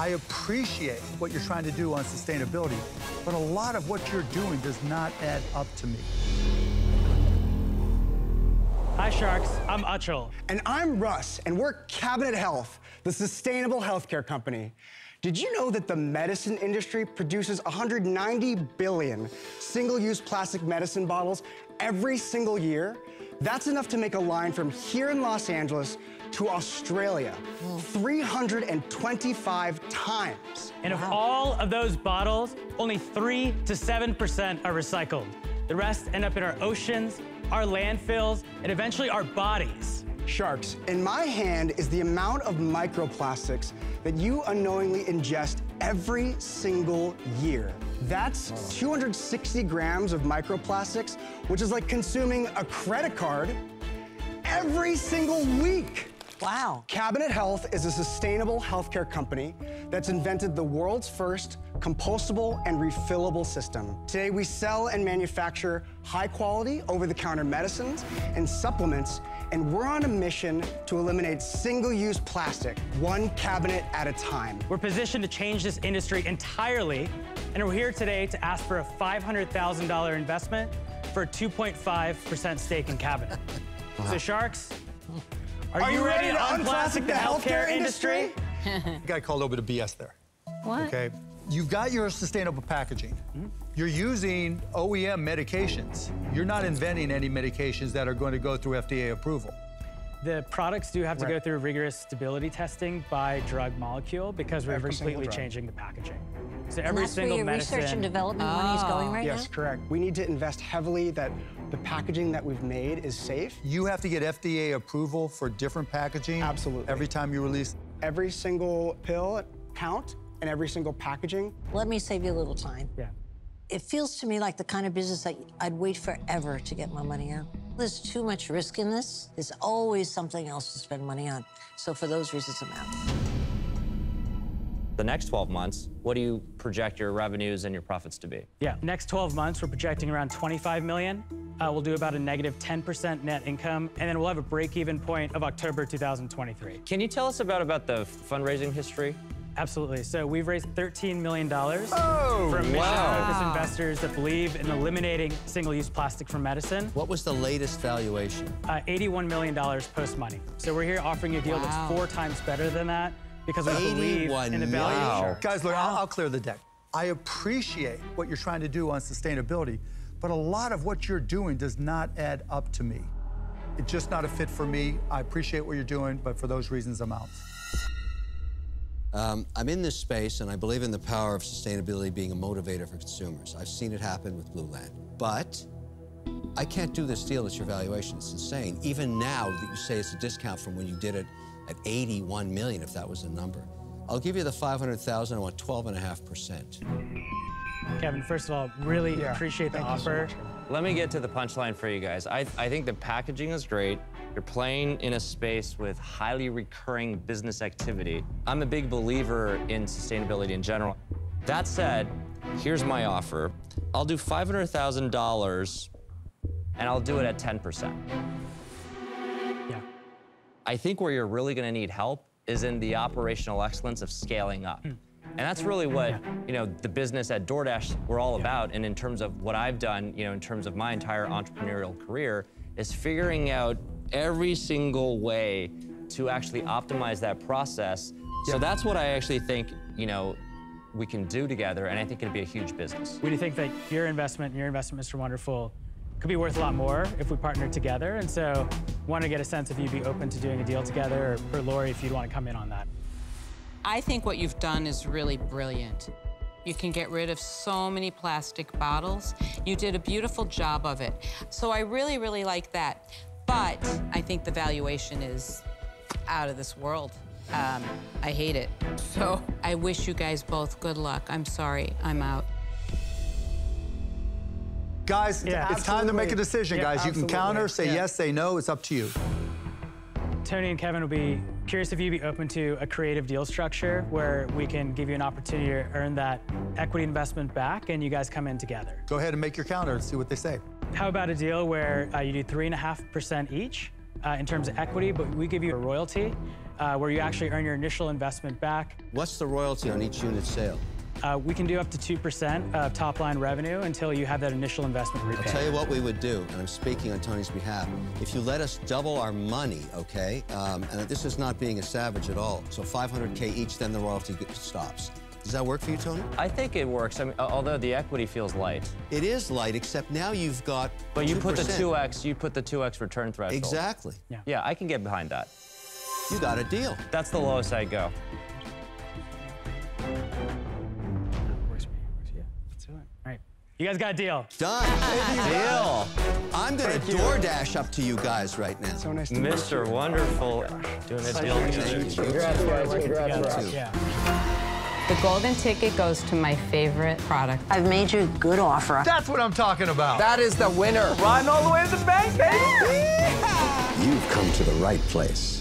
I appreciate what you're trying to do on sustainability, but a lot of what you're doing does not add up to me. Hi, Sharks. I'm Achal. And I'm Russ, and we're Cabinet Health, the sustainable healthcare company. Did you know that the medicine industry produces 190 billion single-use plastic medicine bottles every single year? That's enough to make a line from here in Los Angeles to Australia 325 times. And of all of those bottles, only 3 to 7% are recycled. The rest end up in our oceans, our landfills, and eventually our bodies. Sharks, in my hand is the amount of microplastics that you unknowingly ingest every single year. That's 260 grams of microplastics, which is like consuming a credit card every single week. Wow. Cabinet Health is a sustainable healthcare company that's invented the world's first compostable and refillable system. Today, we sell and manufacture high quality over the counter medicines and supplements, and we're on a mission to eliminate single use plastic, one cabinet at a time. We're positioned to change this industry entirely, and we're here today to ask for a $500,000 investment for a 2.5% stake in Cabinet. So, Sharks, are, Are you, you ready, ready to to unplastic the healthcare industry? You got called over to BS there. What? Okay. You've got your sustainable packaging. Hmm? You're using OEM medications. You're not inventing any medications that are going to go through FDA approval. The products do have to go through rigorous stability testing by drug molecule because we're Every completely changing the packaging. So every that's where single your medicine. research and development money is going right Yes, now? correct. We need to invest heavily that the packaging that we've made is safe. You have to get FDA approval for different packaging. Absolutely. Every time you release. Every single pill count and every single packaging. Let me save you a little time. yeah. It feels to me like the kind of business that I'd wait forever to get my money out. There's too much risk in this. There's always something else to spend money on. So for those reasons, I'm out. The next 12 months, what do you project your revenues and your profits to be? Yeah, next 12 months, we're projecting around 25 million. Uh, we'll do about a negative 10% net income, and then we'll have a break-even point of October 2023. Can you tell us about, about the fundraising history? Absolutely. So we've raised $13 million Oh, from mission-focused wow. investors that believe in eliminating single-use plastic from medicine. What was the latest valuation? Uh, $81 million post-money. So we're here offering a deal Wow. that's four times better than that because we believe in the value. million. Guys, look, I'll, I'll clear the deck. I appreciate what you're trying to do on sustainability, but a lot of what you're doing does not add up to me. It's just not a fit for me. I appreciate what you're doing, but for those reasons, I'm out. Um, I'm in this space, and I believe in the power of sustainability being a motivator for consumers. I've seen it happen with Blueland. But I can't do this deal at your valuation. It's insane. Even now that you say it's a discount from when you did it at 81 million, if that was the number. I'll give you the 500,000. I want 12.5%. Kevin, first of all, really Yeah, appreciate the thank you so offer. much. Let me get to the punchline for you guys. I, I think the packaging is great. You're playing in a space with highly recurring business activity. I'm a big believer in sustainability in general. That said, here's my offer. I'll do $500,000 and I'll do it at 10%. yeah. I think where you're really going to need help is in the operational excellence of scaling up. Hmm. And that's really what, you know, the business at DoorDash we're all about. And in terms of what I've done, you know, in terms of my entire entrepreneurial career, is figuring out every single way to actually optimize that process. So that's what I actually think, you know, we can do together. And I think it'd be a huge business. We do think that your investment and your investment, Mr. Wonderful, could be worth a lot more if we partnered together. And so, want to get a sense if you'd be open to doing a deal together, or, or Lori, if you'd want to come in on that. I think what you've done is really brilliant. You can get rid of so many plastic bottles. You did a beautiful job of it. So I really, really like that. But I think the valuation is out of this world. Um, I hate it. So I wish you guys both good luck. I'm sorry, I'm out. Guys, Yeah. it's time to make a decision, Yeah, guys. You can counter, say Yeah. yes, say no. It's up to you. Tony and Kevin will be curious if you'd be open to a creative deal structure where we can give you an opportunity to earn that equity investment back and you guys come in together. Go ahead and make your counter and see what they say. How about a deal where uh, you do 3.5% each uh, in terms of equity, but we give you a royalty uh, where you actually earn your initial investment back. What's the royalty on each unit sale? Uh, we can do up to 2% of top line revenue until you have that initial investment repaid. I'll tell you what we would do, and I'm speaking on Tony's behalf. If you let us double our money, okay, um, and this is not being a savage at all, so 500K each, then the royalty stops. Does that work for you, Tony? I think it works. I mean, although the equity feels light. It is light, except now you've got. But you 2%. put the 2x, you put the 2x return threshold. Exactly. Yeah. Yeah, I can get behind that. You got a deal. That's the lowest I go. Works for you, you. Let's do it. All right. You guys got a deal. Done. Deal. I'm going to DoorDash up to you guys right now. So nice to meet you. Mr. Wonderful doing a deal together. Yeah. The golden ticket goes to my favorite product. I've made you a good offer. That's what I'm talking about. That is the winner. Riding all the way to the bank, baby. You've come to the right place.